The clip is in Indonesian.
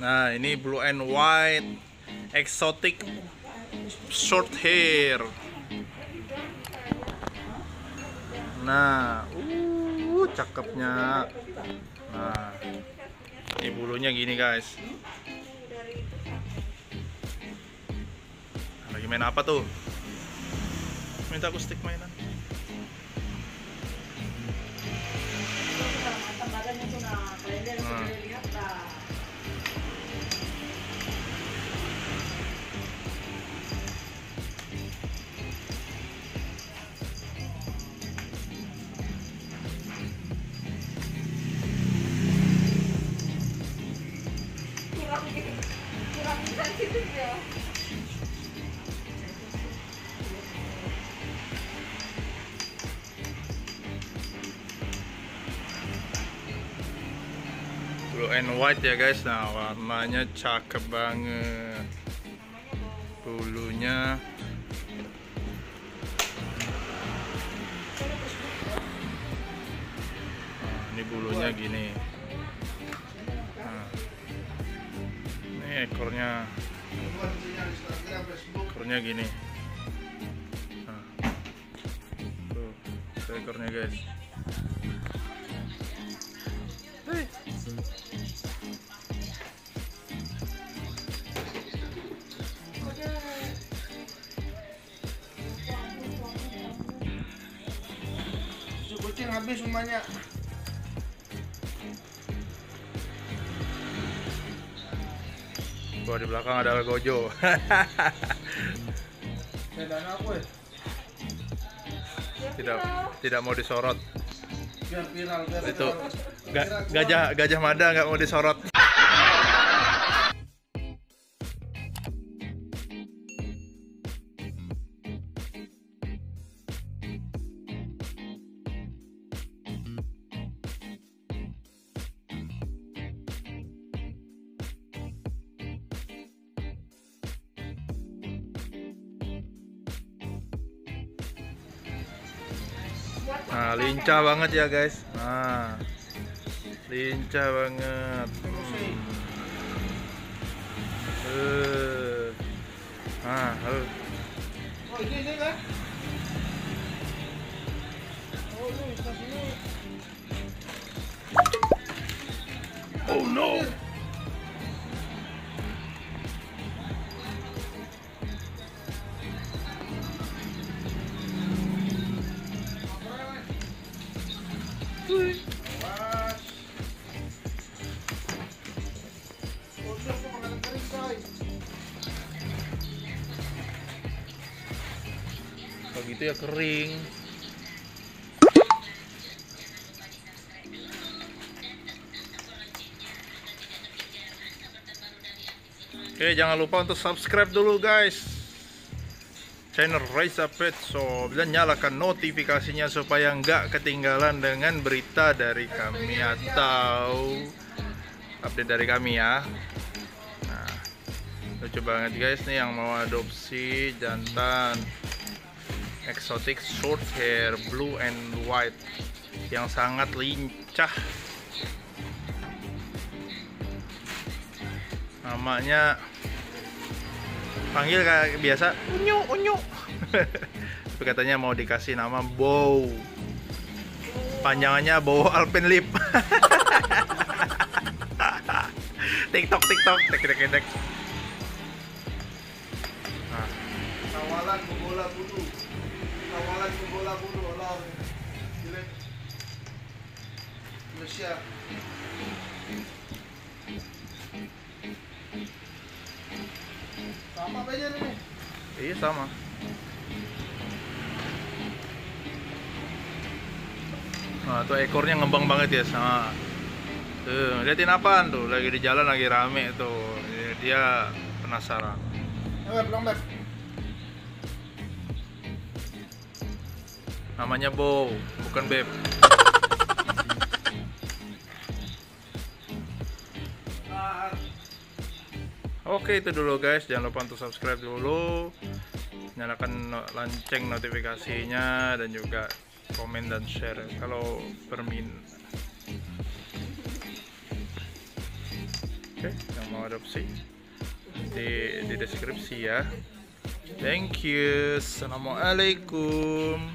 Nah, ini blue and white exotic short hair. Nah, uh, cakepnya. Nah, ini bulunya gini guys. Lagi main apa tuh? Minta aku stick mainan. Blue and white ya guys. Nah, warnanya cakep banget. Bulunya ini bulunya gini. Ini ekornya ekornya gini. Nah, tuh, ekornya guys. Kucing habis semuanya. Gua di belakang ada Gojo. Ya. tidak tidak mau disorot. Itu gajah gajah mada nggak mau disorot. Nah, lincah banget ya guys. Nah, lincah banget. Hmm. Eh. Ah, eh. Oh ini ini kan? Oh ini. Oh no. Kalau gitu ya kering. Oke, jangan lupa untuk subscribe dulu guys. Channel Raisa Pet Shop dan nyalakan notifikasinya supaya nggak ketinggalan dengan berita dari kami atau update dari kami ya. Nah, lucu banget guys nih yang mau adopsi jantan. Exotic short hair blue and white yang sangat lincah. Namanya panggil kayak biasa. Unyu unyu. Tapi katanya mau dikasih nama bow. Panjangannya bow alpenlip tiktok tiktok. Tek tek tek nah, Kawalan pembola bulu. Kawalan pembola bulu. Aja nih. iya sama Nah, tuh ekornya ngembang banget ya sama. Tuh, liatin apaan tuh? Lagi di jalan lagi rame tuh. Dia- Dia penasaran. Belum. Namanya Bow, bukan Beb. Oke, itu dulu guys. Jangan lupa untuk subscribe dulu. Nyalakan lonceng notifikasinya dan juga komen dan share kalau bermin Oke, yang mau adopsi di di deskripsi ya. Thank you. Assalamualaikum.